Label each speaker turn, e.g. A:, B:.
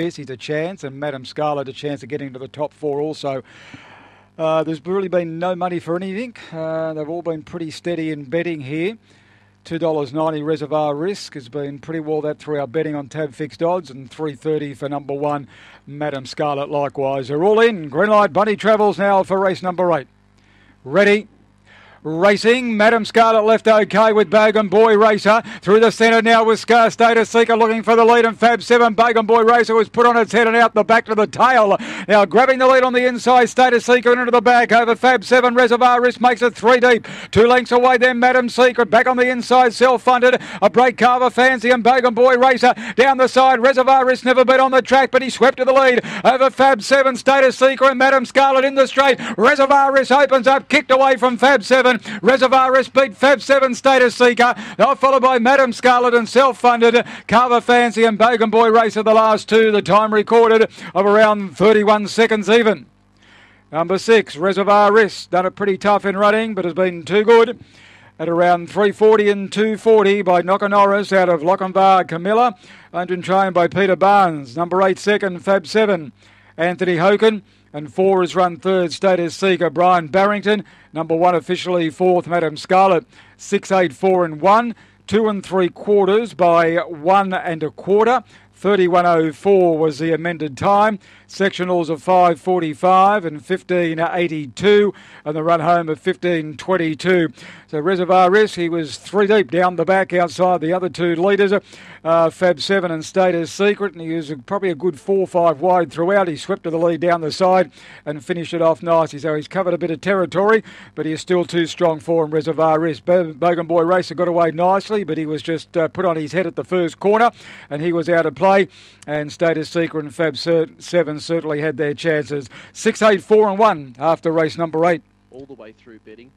A: He's a chance, and Madam Scarlet a chance of getting to the top four also. Uh, there's really been no money for anything. Uh, they've all been pretty steady in betting here. $2.90 reservoir risk has been pretty well that through our betting on tab fixed odds and 330 for number one Madam Scarlet likewise. They're all in. Green light bunny travels now for race number eight. Ready, Racing, Madam Scarlet left okay with Bogan Boy Racer. Through the centre now with Scar Status Seeker looking for the lead and Fab 7. Bogan Boy Racer was put on its head and out the back to the tail. Now grabbing the lead on the inside, Status Seeker into the back over Fab 7. Reservoir Risk makes it three deep. Two lengths away then Madam Scarlet back on the inside, self-funded. A break Carver Fancy and Bogan Boy Racer down the side. Reservoir Risk never been on the track, but he swept to the lead over Fab 7. Status Seeker and Madam Scarlet in the straight. Reservoir Risk opens up, kicked away from Fab 7. 7. Reservoir beat Fab 7 Status Seeker. Now followed by Madam Scarlet and self-funded Carver Fancy and Bogan Boy Race are the last two. The time recorded of around 31 seconds even. Number six, Reservoir Risk, done it pretty tough in running, but has been too good. At around 340 and 240 by Knocker Norris out of Lochinvar Camilla. Under trained by Peter Barnes. Number eight, second, Fab 7, Anthony Hoken. And four is run third, Status Seeker, Brian Barrington. Number one officially fourth, Madam Scarlet. Six, eight, four and one. Two and three quarters by one and a quarter. 31.04 was the amended time. Sectionals of 5.45 and 15.82, and the run home of 15.22. So Reservoir Risk, he was three deep down the back outside the other two leaders, uh, Fab 7 and Status Seeker, and he was probably a good 4 5 wide throughout. He swept to the lead down the side and finished it off nicely. So he's covered a bit of territory, but he is still too strong for him, Reservoir Risk. Bogan Boy Racer got away nicely, but he was just uh, put on his head at the first corner, and he was out of play. And Status Seeker and Fab 7 certainly had their chances. 6 8 4 and 1 after race number 8.
B: All the way through betting.